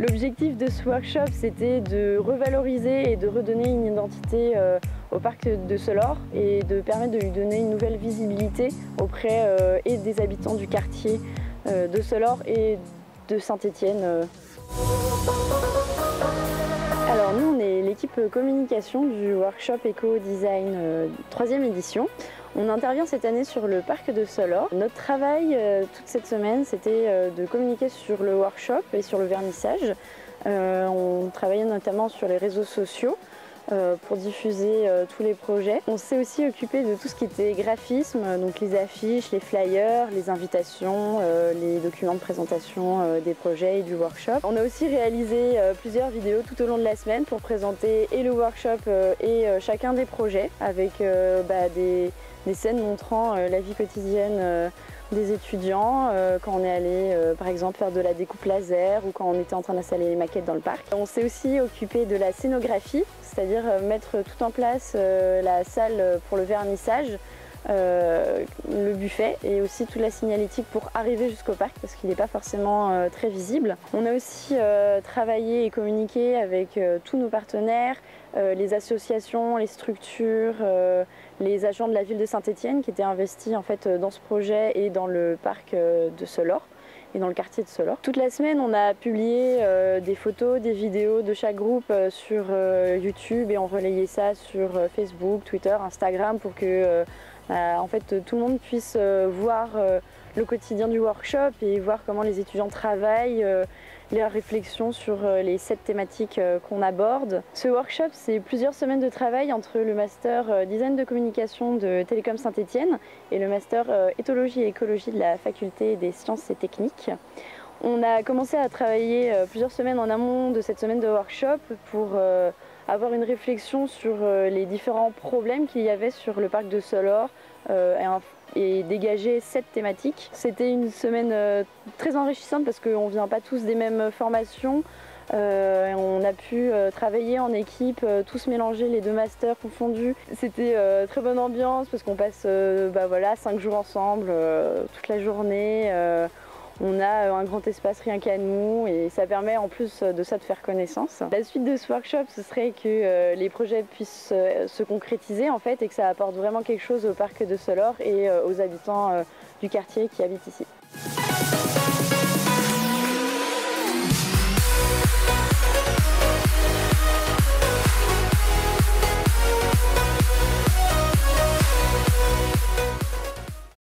L'objectif de ce workshop, c'était de revaloriser et de redonner une identité euh, au parc de Solor et de permettre de lui donner une nouvelle visibilité auprès euh, et des habitants du quartier euh, de Solor et de Saint-Étienne. Alors nous, on est l'équipe communication du workshop Eco Design 3e édition. On intervient cette année sur le parc de Solor. Notre travail euh, toute cette semaine, c'était euh, de communiquer sur le workshop et sur le vernissage. Euh, on travaillait notamment sur les réseaux sociaux pour diffuser tous les projets. On s'est aussi occupé de tout ce qui était graphisme, donc les affiches, les flyers, les invitations, les documents de présentation des projets et du workshop. On a aussi réalisé plusieurs vidéos tout au long de la semaine pour présenter et le workshop et chacun des projets avec bah, des des scènes montrant euh, la vie quotidienne euh, des étudiants euh, quand on est allé par exemple faire de la découpe laser ou quand on était en train d'installer les maquettes dans le parc. On s'est aussi occupé de la scénographie, c'est-à-dire mettre tout en place la salle pour le vernissage, buffet et aussi toute la signalétique pour arriver jusqu'au parc parce qu'il n'est pas forcément très visible. On a aussi travaillé et communiqué avec tous nos partenaires, les associations, les structures, les agents de la ville de Saint-Étienne qui étaient investis en fait dans ce projet et dans le parc euh, de Solor et dans le quartier de Solor. Toute la semaine, on a publié euh, des photos, des vidéos de chaque groupe euh, sur YouTube et on relayait ça sur Facebook, Twitter, Instagram pour que en fait, tout le monde puisse voir le quotidien du workshop et voir comment les étudiants travaillent les réflexions sur euh, les sept thématiques euh, qu'on aborde. Ce workshop, c'est plusieurs semaines de travail entre le master euh, design de communication de Télécom Saint-Étienne et le master éthologie et écologie de la faculté des sciences et techniques. On a commencé à travailler plusieurs semaines en amont de cette semaine de workshop pour avoir une réflexion sur les différents problèmes qu'il y avait sur le parc de Solor et dégager sept thématiques. C'était une semaine euh, très enrichissante parce qu'on ne vient pas tous des mêmes formations. Euh, on a pu euh, travailler en équipe, tous mélanger les deux masters confondus. C'était très bonne ambiance parce qu'on passe bah voilà, cinq jours ensemble, toute la journée. On a euh, un grand espace rien qu'à nous et ça permet en plus de ça de faire connaissance. La suite de ce workshop, ce serait que euh, les projets puissent euh, se concrétiser en fait et que ça apporte vraiment quelque chose au parc de Solor et aux habitants du quartier qui habitent ici.